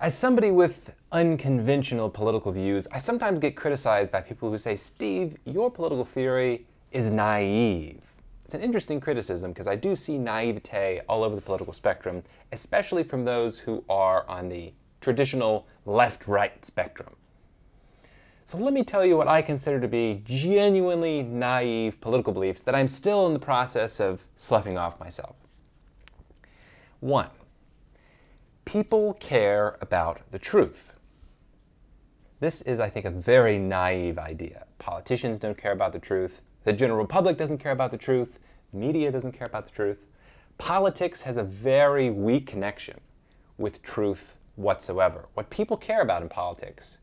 As somebody with unconventional political views, I sometimes get criticized by people who say, Steve, your political theory is naive. It's an interesting criticism because I do see naivete all over the political spectrum, especially from those who are on the traditional left right spectrum. So let me tell you what I consider to be genuinely naive political beliefs that I'm still in the process of sloughing off myself. One, people care about the truth. This is, I think, a very naive idea. Politicians don't care about the truth. The general public doesn't care about the truth. Media doesn't care about the truth. Politics has a very weak connection with truth whatsoever. What people care about in politics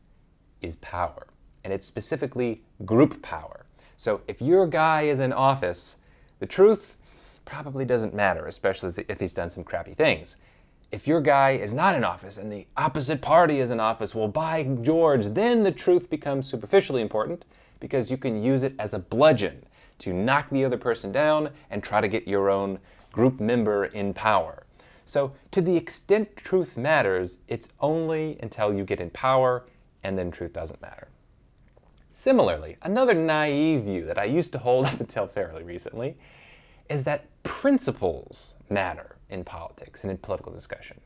is power, and it's specifically group power. So if your guy is in office, the truth probably doesn't matter, especially if he's done some crappy things if your guy is not in office and the opposite party is in office, well, by George, then the truth becomes superficially important because you can use it as a bludgeon to knock the other person down and try to get your own group member in power. So, to the extent truth matters, it's only until you get in power and then truth doesn't matter. Similarly, another naive view that I used to hold up until fairly recently is that principles matter in politics and in political discussion.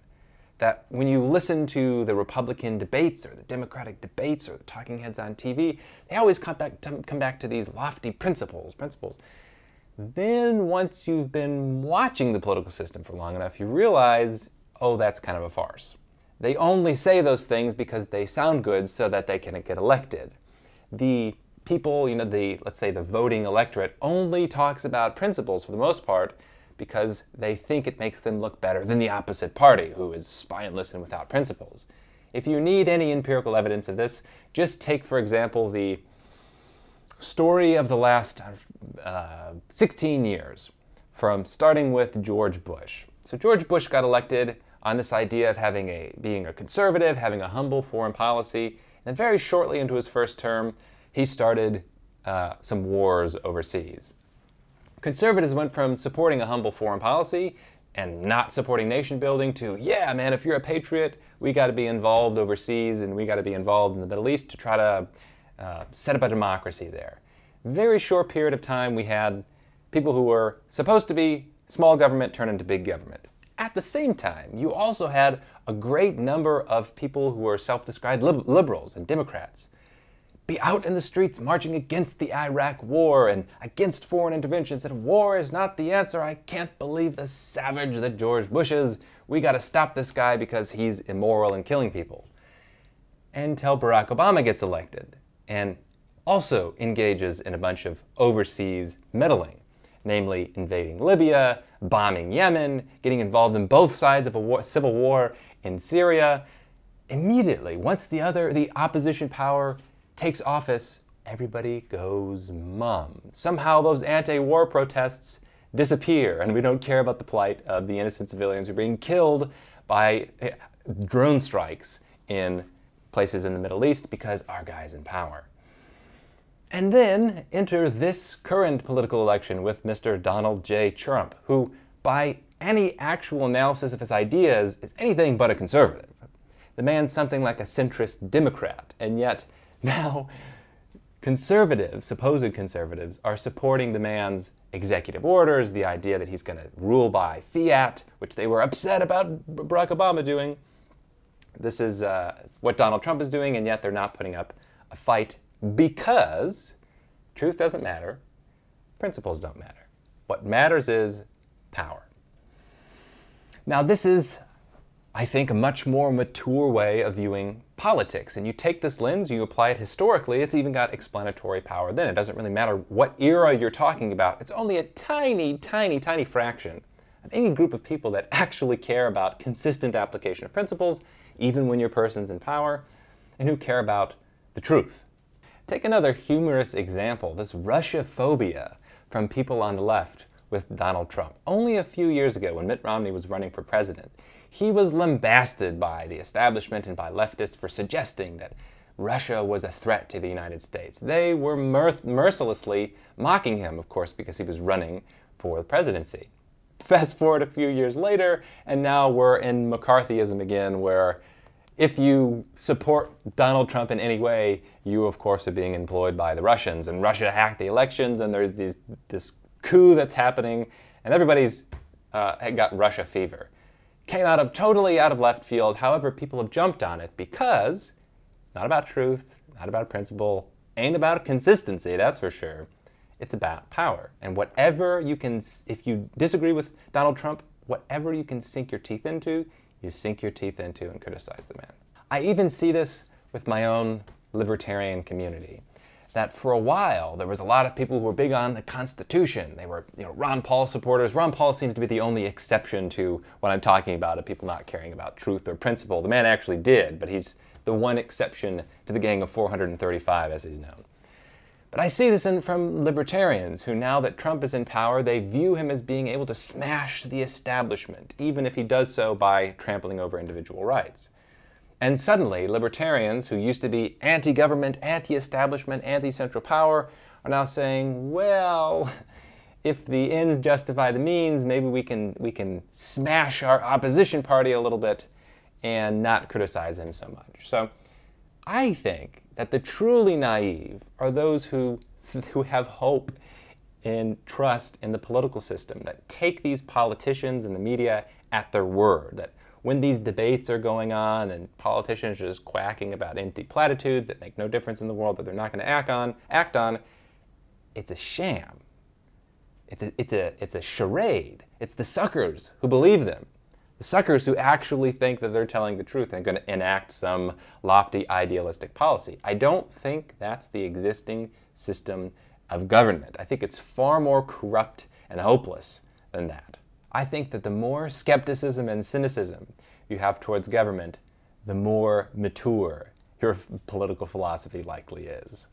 That when you listen to the Republican debates or the Democratic debates or the talking heads on TV, they always come back to, come back to these lofty principles, principles. Then once you've been watching the political system for long enough, you realize, oh, that's kind of a farce. They only say those things because they sound good so that they can get elected. The people, you know, the let's say the voting electorate only talks about principles for the most part because they think it makes them look better than the opposite party, who is spineless and without principles. If you need any empirical evidence of this, just take, for example, the story of the last uh, 16 years, from starting with George Bush. So George Bush got elected on this idea of having a being a conservative, having a humble foreign policy, and very shortly into his first term, he started uh, some wars overseas. Conservatives went from supporting a humble foreign policy and not supporting nation building to, yeah, man, if you're a patriot, we got to be involved overseas and we got to be involved in the Middle East to try to uh, set up a democracy there. Very short period of time, we had people who were supposed to be small government turn into big government. At the same time, you also had a great number of people who were self described liberals and Democrats be out in the streets marching against the Iraq war and against foreign intervention, said war is not the answer. I can't believe the savage that George Bush is. We got to stop this guy because he's immoral and killing people. Until Barack Obama gets elected and also engages in a bunch of overseas meddling, namely invading Libya, bombing Yemen, getting involved in both sides of a war, civil war in Syria. Immediately, once the other, the opposition power takes office, everybody goes mum. Somehow those anti-war protests disappear and we don't care about the plight of the innocent civilians who are being killed by eh, drone strikes in places in the Middle East because our guy's in power. And then enter this current political election with Mr. Donald J. Trump, who, by any actual analysis of his ideas, is anything but a conservative. The man's something like a centrist Democrat, and yet now, conservatives, supposed conservatives, are supporting the man's executive orders, the idea that he's going to rule by fiat, which they were upset about Barack Obama doing. This is uh, what Donald Trump is doing, and yet they're not putting up a fight because truth doesn't matter, principles don't matter. What matters is power. Now, this is, I think, a much more mature way of viewing politics. And you take this lens, you apply it historically, it's even got explanatory power then. It doesn't really matter what era you're talking about. It's only a tiny, tiny, tiny fraction of any group of people that actually care about consistent application of principles, even when your person's in power, and who care about the truth. Take another humorous example, this Russia phobia from people on the left with Donald Trump. Only a few years ago, when Mitt Romney was running for president, he was lambasted by the establishment and by leftists for suggesting that Russia was a threat to the United States. They were mercilessly mocking him, of course, because he was running for the presidency. Fast forward a few years later, and now we're in McCarthyism again, where if you support Donald Trump in any way, you of course are being employed by the Russians, and Russia hacked the elections, and there's these, this coup that's happening, and everybody's uh, got Russia fever. Came out of totally out of left field. However, people have jumped on it because it's not about truth, not about principle, ain't about consistency, that's for sure. It's about power. And whatever you can, if you disagree with Donald Trump, whatever you can sink your teeth into, you sink your teeth into and criticize the man. I even see this with my own libertarian community. That for a while there was a lot of people who were big on the Constitution. They were, you know, Ron Paul supporters. Ron Paul seems to be the only exception to what I'm talking about of people not caring about truth or principle. The man actually did, but he's the one exception to the gang of 435, as he's known. But I see this in, from libertarians who, now that Trump is in power, they view him as being able to smash the establishment, even if he does so by trampling over individual rights. And suddenly, libertarians who used to be anti government, anti establishment, anti central power are now saying, well, if the ends justify the means, maybe we can, we can smash our opposition party a little bit and not criticize him so much. So I think that the truly naive are those who, who have hope and trust in the political system, that take these politicians and the media at their word, that when these debates are going on and politicians are just quacking about empty platitudes that make no difference in the world that they're not going to act on, act on, it's a sham. It's a, it's, a, it's a charade. It's the suckers who believe them the suckers who actually think that they're telling the truth and going to enact some lofty idealistic policy. I don't think that's the existing system of government. I think it's far more corrupt and hopeless than that. I think that the more skepticism and cynicism you have towards government, the more mature your political philosophy likely is.